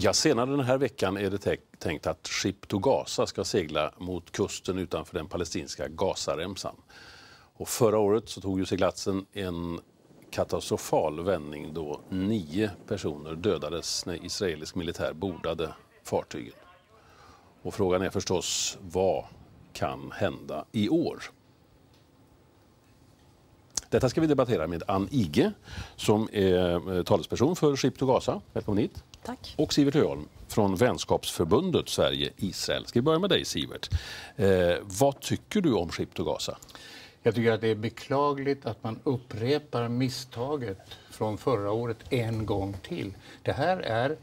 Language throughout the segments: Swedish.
Ja, senare den här veckan är det tänkt att Ship to Gaza ska segla mot kusten utanför den palestinska Gazaremsan. Och förra året så tog ju seglatsen en katastrofal vändning då nio personer dödades när israelisk militär bordade fartygen. Och frågan är förstås vad kan hända i år? Detta ska vi debattera med Ann Ige som är eh, talesperson för Ship to Gaza. Välkommen hit. Tack. Och Sivert Öholm från Vänskapsförbundet Sverige-Israel. Ska vi börja med dig Sivert. Eh, vad tycker du om Ship to Gaza? Jag tycker att det är beklagligt att man upprepar misstaget från förra året en gång till. Det här är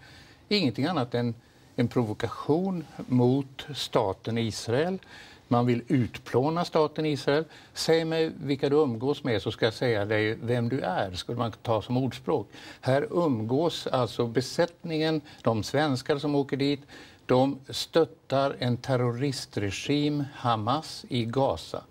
ingenting annat än en provokation mot staten Israel. Man vill utplåna staten Israel. Säg mig vilka du umgås med så ska jag säga dig vem du är, skulle man ta som ordspråk. Här umgås alltså besättningen, de svenskar som åker dit, de stöttar en terroristregim, Hamas, i Gaza.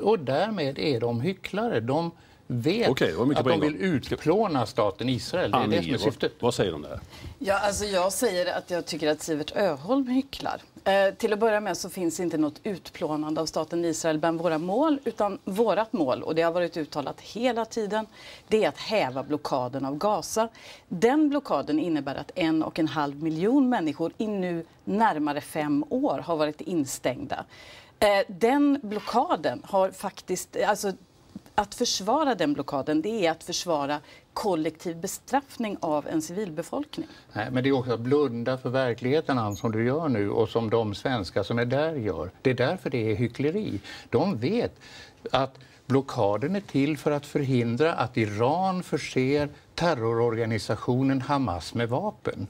Och därmed är de hycklare. De vet okay, att de vill utplåna staten Israel. Det är Annie, det som är syftet. Vad, vad säger du om det här? Ja, alltså jag säger att jag tycker att Sivert Öholm hycklar. Eh, till att börja med så finns inte något utplånande av staten Israel bland våra mål, utan vårt mål, och det har varit uttalat hela tiden, det är att häva blockaden av Gaza. Den blockaden innebär att en och en halv miljon människor i nu närmare fem år har varit instängda. Eh, den blockaden har faktiskt, alltså att försvara den blockaden det är att försvara kollektiv bestraffning av en civilbefolkning. Nej, men det är också att blunda för verkligheten, Ann, som du gör nu och som de svenskar som är där gör. Det är därför det är hyckleri. De vet att blockaden är till för att förhindra att Iran förser terrororganisationen Hamas med vapen.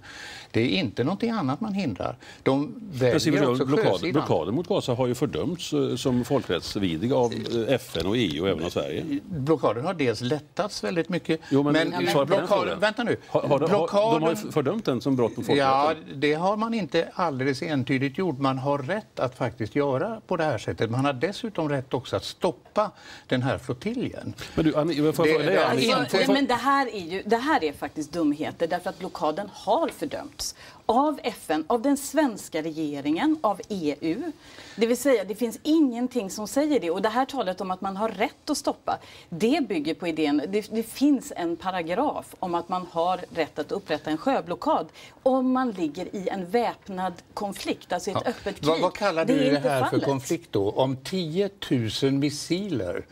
Det är inte något annat man hindrar. De väljer också blockad, Blockaden mot Gaza har ju fördömts eh, som folkrättsvidrig av eh, FN och EU och även av Sverige. Blockaden har dels lättats väldigt mycket. Jo, men, men, men blockaden, vänta nu. Har, har, blockaden, de har fördömt den som brott mot folkrätten. Ja, det har man inte alldeles entydigt gjort. Man har rätt att faktiskt göra på det här sättet. Man har dessutom rätt också att stoppa den här flottiljen. Men du, Annie, det, det, det, alltså, men det här är ju det här är faktiskt dumheter därför att blockaden har fördömts av FN, av den svenska regeringen, av EU. Det vill säga, det finns ingenting som säger det. Och det här talet om att man har rätt att stoppa, det bygger på idén, det, det finns en paragraf om att man har rätt att upprätta en sjöblockad om man ligger i en väpnad konflikt, alltså ett ja. öppet krig. Vad, vad kallar du det, det här fallet. för konflikt då? Om 10 000 missiler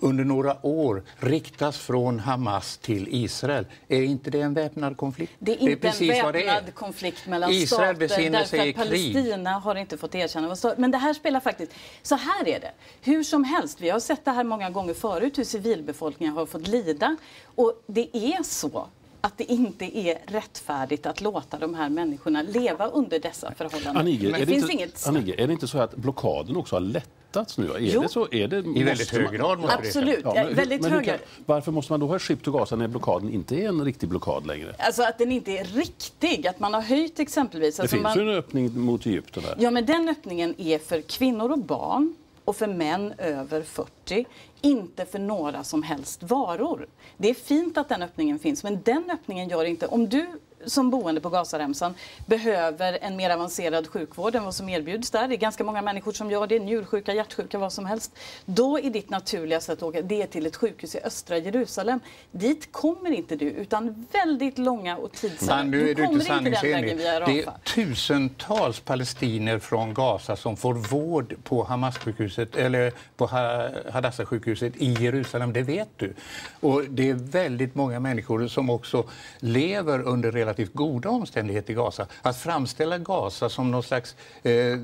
under några år riktas från Hamas till Israel. Är inte det en väpnad konflikt? Det är inte det är en väpnad konflikt mellan Israel stater därför att Palestina har inte fått erkänna. Men det här spelar faktiskt... Så här är det. Hur som helst, vi har sett det här många gånger förut hur civilbefolkningen har fått lida. Och det är så att det inte är rättfärdigt att låta de här människorna leva under dessa förhållanden. Anige, det, det finns inte, inget... Anige, är det inte så att blockaden också har lättats nu? Är jo. det så? Är det, I väldigt hög grad måste Absolut, ja, men, väldigt men, hög Varför måste man då ha Ship to Gaza när blockaden inte är en riktig blockad längre? Alltså att den inte är riktig, att man har höjt exempelvis... Det alltså finns man, ju en öppning mot Egypten där. Ja, men den öppningen är för kvinnor och barn och för män över 40, inte för några som helst varor. Det är fint att den öppningen finns, men den öppningen gör inte... Om du som boende på Gazaremsan behöver en mer avancerad sjukvård än vad som erbjuds där. Det är ganska många människor som gör det, njursjuka, hjärtsjuka, vad som helst. Då är ditt naturliga sätt att åka det är till ett sjukhus i östra Jerusalem. Dit kommer inte du, utan väldigt långa och tidsamma. nu är du, inte sanningsenlig. Det är tusentals palestinier från Gaza som får vård på Hamas-sjukhuset eller på Hadassah-sjukhuset i Jerusalem, det vet du. Och det är väldigt många människor som också lever under relativt relativt goda omständigheter i Gaza. Att framställa Gaza som någon slags eh, eh,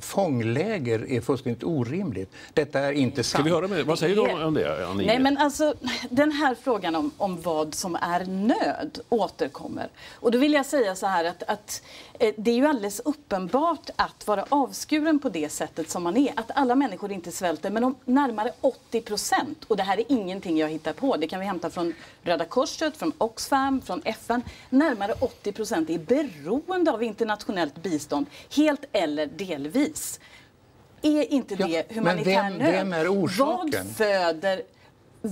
fångläger är fullständigt orimligt. Detta är inte sant. Ska vi höra med, vad säger du om det, Annie? Nej, men alltså, den här frågan om, om vad som är nöd återkommer. Och då vill jag säga så här att, att eh, det är ju alldeles uppenbart att vara avskuren på det sättet som man är. Att alla människor inte svälter, men om närmare 80 procent, och det här är ingenting jag hittar på, det kan vi hämta från Röda Korset, från Oxfam, från FN. Närmare 80 procent är beroende av internationellt bistånd, helt eller delvis. Är inte det ja, humanitär vem, nöd? Vem är orsaken? Vad föder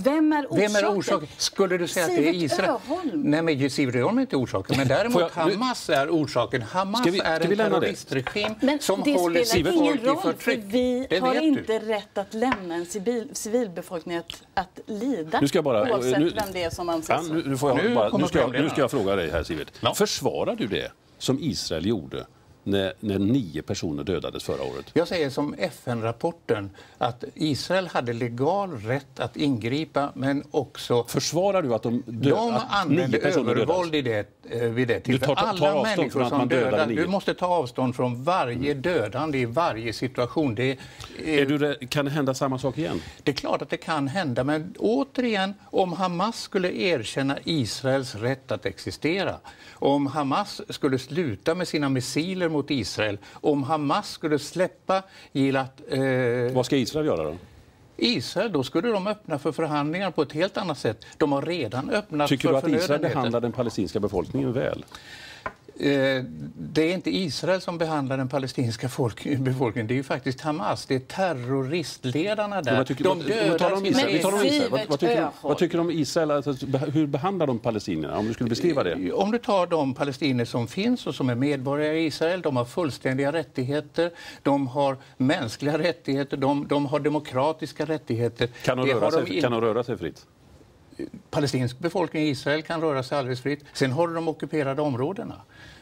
Vem är orsaken? Vem är orsaken? Skulle du säga att det är Sivert Israel? Öholm. Nej, men Sivert Öholm är inte orsaken. Men däremot jag- Hamas är orsaken. Hamas Ska vi- är ska en det? terroristregim som det håller spelar sitt ingen folk i roll, för förtryck. vi Det har inte du. rätt att lämna en civil, civilbefolkning att, att lida, Nu ska jag bara, oavsett nu, vem det är som anses ja, nu, nu, får jag Nu bara, nu, ska jag, nu ska jag fråga dig här Sivert. Ja. Försvarar du det som Israel gjorde när, när nio personer dödades förra året? Jag säger som FN-rapporten att Israel hade legal rätt att ingripa men också Försvarar du att de, dö, De att använde nio personer dödades? övervåld det, eh, vid det tillfället. tar- tar Alla människor som dödar, du måste ta avstånd från varje dödande i varje situation. Det, är- du, kan det hända samma sak igen? det är klart att det kan hända, men återigen, om Hamas skulle erkänna Israels rätt att existera, om Hamas skulle sluta med sina missiler mot Israel, om Hamas skulle släppa Gilad eh, Vad ska Israel göra då? Israel, då skulle de öppna för förhandlingar på ett helt annat sätt. De har redan öppnat Tycker för du att Israel behandlar den palestinska befolkningen väl? Eh, Det är inte Israel som behandlar den palestinska folk, befolkningen, det är ju faktiskt Hamas. Det är terroristledarna där. Vad tycker, de talar om dödar Israel. Vi talar om Israel. Vad, vad, tycker, vad tycker du om Israel? Alltså, hur behandlar de palestinierna? Om du skulle beskriva det. Om du tar de palestinier som finns och som är medborgare i Israel, de har fullständiga rättigheter, de har mänskliga rättigheter, de, de har demokratiska rättigheter. Kan de, röra sig, in- kan de röra sig fritt? Palestinsk befolkning i Israel kan röra sig alldeles fritt. Sen har du de ockuperade områdena.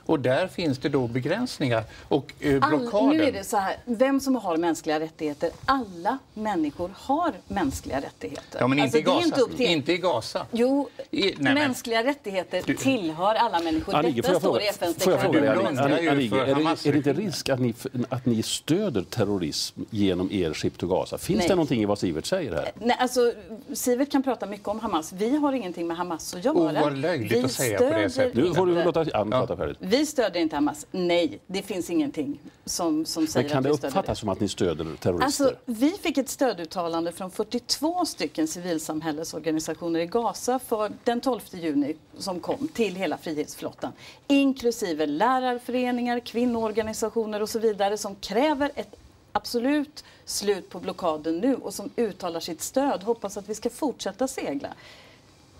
Och där finns det då begränsningar och eh, blockader. nu är det så här, vem som har mänskliga rättigheter, alla människor har mänskliga rättigheter. Ja, men inte Alltså, i det är Gaza. inte upp till... Inte i Gaza. Jo, I- nej, men- mänskliga rättigheter tillhör alla människor. Anige, Detta står i FNs får jag fråga dig, deklaration. Du är, är det inte risk att ni, att ni stöder terrorism genom er Ship to Gaza? Finns Nej. det någonting i vad Sivert säger här? Nej, alltså, Sivert kan prata mycket om Hamas. Vi har ingenting med Hamas att göra. Oh, vad löjligt vi att säga på det sättet. Nu får du inte- låta Ann prata färdigt. Vi stödjer inte Hamas. Nej, det finns ingenting som, som säger Men kan att det vi stödjer uppfattas som att ni stöder terrorister? Alltså, vi fick ett stöduttalande från 42 stycken civilsamhällesorganisationer i Gaza för den 12 juni som kom till hela Frihetsflottan. Inklusive lärarföreningar, kvinnoorganisationer och så vidare som kräver ett absolut slut på blockaden nu och som uttalar sitt stöd. Hoppas att vi ska fortsätta segla.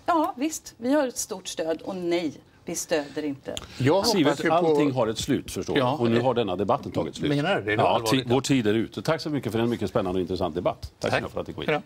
Ja, visst, vi har ett stort stöd och nej, vi stöder inte. Jag hoppas Sivert, på... allting har ett slut förstår Ja. Och nu har denna debatten tagit slut. Menar du det? Det är Ja, vår tid är ute. Tack så mycket för en mycket spännande och intressant debatt. Tack, Tack. för att ni kom hit.